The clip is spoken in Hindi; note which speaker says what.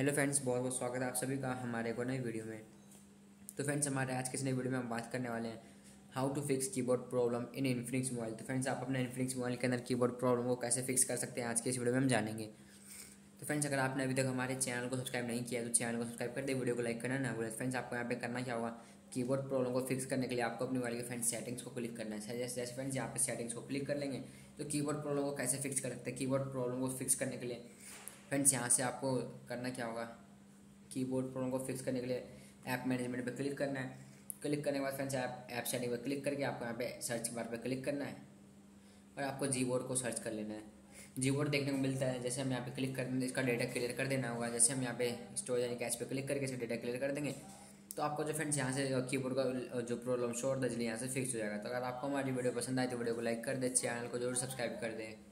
Speaker 1: हेलो फ्रेंड्स, बहुत बहुत स्वागत है आप सभी का हमारे को नई वीडियो में। तो फ्रेंड्स, हमारे आज के नई वीडियो में हम बात करने वाले हैं how to fix keyboard problem in Infinix mobile तो फ्रेंड्स, आप अपने इन्फिनिक्स मोबाइल के अंदर कीबोर्ड प्रॉब्लम को कैसे फिक्स कर सकते हैं, आज के इस वीडियो में हम जानेंगे। तो फ्रेंड्स, अगर आपने अभी तक हमारे चैनल को सब्सक्राइब नहीं किया तो चैनल को सब्सक्राइब कर दे, वीडियो को लाइक करना ना बोले फ्रेंड्स, आपको यहाँ पे करना क्या होगा कीबोर्ड प्रॉब्लम को फिक्स करने के लिए आपको अपने मोबाइल के फ्रेंड्स सेटिंग्स को क्लिक करना है। जैसे जैसे फ्रेंड्स, यहाँ पे सेटिंग्स को क्लिक कर लेंगे तो कीबोर्ड प्रॉब्लम को कैसे फिक्स कर सकते हैं? कीबोर्ड प्रॉब्लम को फिक्स करने के लिए फ्रेंड्स यहाँ से आपको करना क्या होगा? कीबोर्ड प्रॉब्लम को फिक्स करने के लिए ऐप मैनेजमेंट पे क्लिक करना है। क्लिक करने के बाद फ्रेंड्स ऐप ऐप सेटिंग पर क्लिक करके आपको यहाँ पे सर्च बार पे क्लिक करना है। और आपको जी बोर्ड को सर्च कर लेना है। जी बोर्ड देखने को मिलता है, जैसे हम यहाँ पे क्लिक कर इसका डेटा क्लियर कर देना होगा। जैसे हम यहाँ पे स्टोरेज यानी कैश पे क्लिक करके इसका डेटा क्लियर कर देंगे तो आपको जो फ्रेंड्स यहाँ से कीबोर्ड का, जो प्रॉब्लम शोर दजली यहाँ से फिक्स हो जाएगा। तो अगर आपको हमारी वीडियो पसंद आए तो वीडियो को लाइक कर दे चैनल को ज़रूर सब्सक्राइब कर दें।